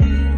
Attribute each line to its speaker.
Speaker 1: you.